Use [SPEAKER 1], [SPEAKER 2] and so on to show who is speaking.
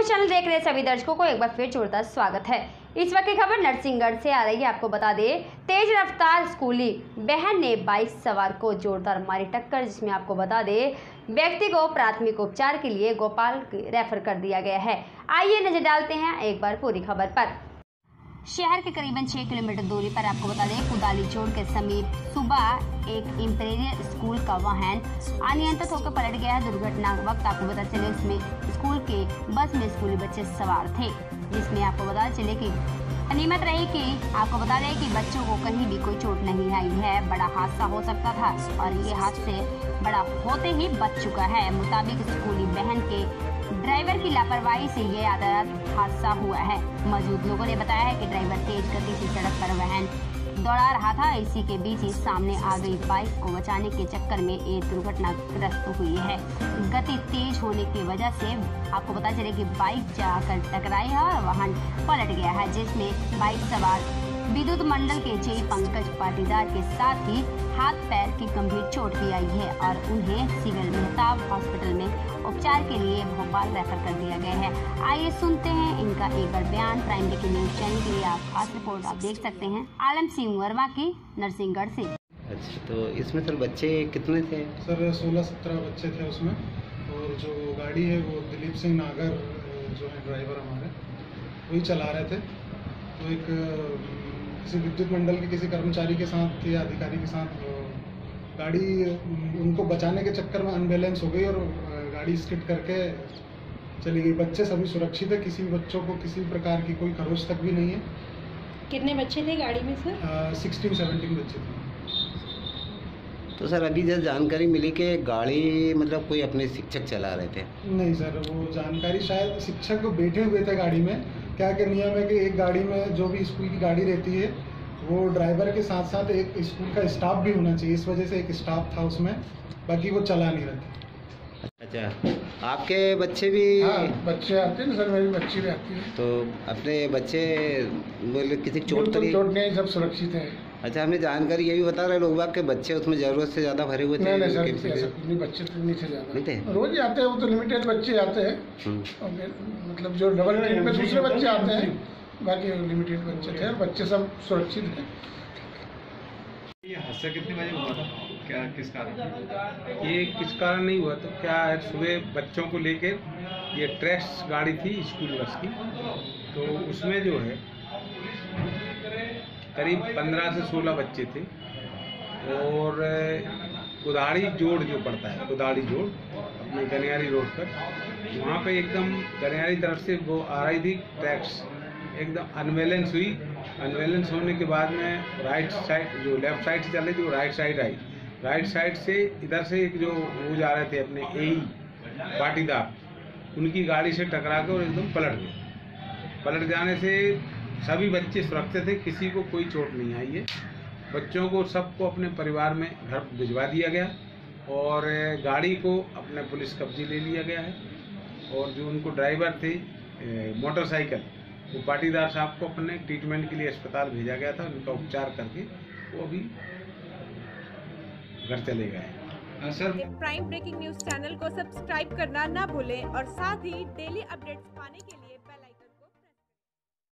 [SPEAKER 1] News channel देख रहे सभी दर्शकों को, एक बार फिर जोरदार स्वागत है। इस वक्त की खबर नरसिंहगढ़ से आ रही है, आपको बता दें, तेज रफ्तार स्कूली बहन ने बाइक सवार को जोरदार मारी टक्कर, जिसमें आपको बता दें, व्यक्ति को प्राथमिक उपचार के लिए गोपाल रेफर कर दिया गया है। आइए नज़र डालते हैं एक बार पूरी खबर पर। शहर के करीबन छह किलोमीटर दूरी पर, आपको बता दें, कुदाली चोड़ के समीप सुबह एक इंपीरियल स्कूल का वाहन अनियंत्रित होकर पलट गया। दुर्घटना वक्त आपको पता चले उसमें स्कूल के बस में स्कूली बच्चे सवार थे, जिसमें आपको बता चले कि गनीमत रही कि आपको बता दें कि बच्चों को कहीं भी कोई चोट नहीं आई है। बड़ा हादसा हो सकता था और ये हादसे बड़ा होते ही बच चुका है। मुताबिक स्कूली बहन के ड्राइवर की लापरवाही से ये यातायात हादसा हुआ है। मौजूद लोगों ने बताया है कि ड्राइवर तेज गति से सड़क पर वाहन दौड़ा रहा था। इसी के बीच ही सामने आ गई बाइक को बचाने के चक्कर में एक दुर्घटनाग्रस्त हुई है। गति तेज होने की वजह से आपको पता चले कि बाइक जाकर टकराई है और वाहन पलट गया है, जिसमें बाइक सवार विद्युत मंडल के जेई पंकज पाटीदार के साथ ही हाथ पैर की गंभीर चोट भी आई है और उन्हें सिविल मेहताब हॉस्पिटल में उपचार के लिए भोपाल रेफर कर दिया गया है। आइए सुनते हैं इनका एक बार बयान। प्राइम ब्रेकिंग न्यूज़ चैनल के लिए आप खास रिपोर्ट आप देख सकते हैं। आलम सिंह वर्मा की नरसिंहगढ़ से।
[SPEAKER 2] अच्छा तो इसमें सर बच्चे कितने थे?
[SPEAKER 3] सर सोलह सत्रह बच्चे थे उसमें और जो गाड़ी है वो दिलीप सिंह नागर जो है ड्राइवर हमारे वही चला रहे थे। तो एक किसी विद्युत मंडल के किसी कर्मचारी के साथ या अधिकारी के साथ गाड़ी उनको बचाने के चक्कर में अनबैलेंस हो गई और गाड़ी स्किट करके चली गई। बच्चे सभी सुरक्षित है किसी बच्चों को किसी प्रकार की कोई खरोच तक भी नहीं है।
[SPEAKER 4] कितने बच्चे थे गाड़ी में सर?
[SPEAKER 3] सिक्सटीन सेवनटीन बच्चे थे।
[SPEAKER 2] तो सर अभी जब जानकारी मिली कि गाड़ी मतलब कोई अपने शिक्षक चला रहे थे।
[SPEAKER 3] नहीं सर वो जानकारी शायद शिक्षक बैठे हुए थे गाड़ी में। क्या क्या नियम है कि एक गाड़ी में जो भी स्कूल की गाड़ी रहती है वो ड्राइवर के साथ साथ एक स्कूल का स्टाफ भी होना चाहिए। इस वजह से एक स्टाफ था उसमें बाकी वो चला नहीं रहता
[SPEAKER 2] अच्छा आपके बच्चे भी
[SPEAKER 5] हाँ बच्चे आते हैं सर मेरी बच्ची भी आती है।
[SPEAKER 2] तो अपने बच्चे बोले किसी चोट तो
[SPEAKER 5] चोट नहीं सब सुरक्षित है।
[SPEAKER 2] अच्छा हमें जानकारी ये भी बता रहे लोग बाग के बच्चे उसमें ज़रूरत से ज़्यादा भरे हुए थे
[SPEAKER 5] नहीं नहीं सर ऐसा कुछ नहीं बच्चे तो नहीं थे
[SPEAKER 2] नहीं थे?
[SPEAKER 5] ज़्यादा रोज आते हैं वो तो लिमिटेड बच्चे आते हैं।
[SPEAKER 2] हम्म।
[SPEAKER 5] मतलब जो डबल ट्रिप में दूसरे बच्चे आते हैं बाकी लिमिटेड बच्चे थे बच्चे सब सुरक्षित हैं।
[SPEAKER 6] ये हादसा कितने बजे हुआ था? क्या किस कारण?
[SPEAKER 7] ये किस कारण नहीं हुआ तो क्या सुबह बच्चों को लेकर ये ट्रैक्स गाड़ी थी स्कूल बस की? तो उसमें जो है करीब पंद्रह से सोलह बच्चे थे। और कुदाड़ी जोड़ जो पड़ता है कुदाड़ी जोड़, अपने गनियारी रोड पर, वहाँ पे एकदम गनियारी तरफ़ से वो आ रही थी टैक्स एकदम अनबैलेंस हुई। अनबैलेंस होने के बाद में राइट साइड जो लेफ़्ट साइड से चल रही थी, वो राइट साइड आई। राइट साइड से इधर से एक जो वो जा रहे थे अपने ए पाटीदार, उनकी गाड़ी से टकरा के और एकदम पलट गए। पलट जाने से सभी बच्चे सुरक्षित थे किसी को कोई चोट नहीं आई है। बच्चों को सबको अपने परिवार में घर भिजवा दिया गया और गाड़ी को अपने पुलिस कब्जे ले लिया गया है। और जो उनको ड्राइवर थे मोटरसाइकिल वो पाटीदार साहब को अपने ट्रीटमेंट के लिए अस्पताल भेजा गया था। उनका उपचार करके वो अभी घर चले गए
[SPEAKER 6] हाँ, sir.
[SPEAKER 8] Prime breaking news channel को सब्सक्राइब करना ना भूलें और साथ ही डेली अपडेट्स पाने के लिए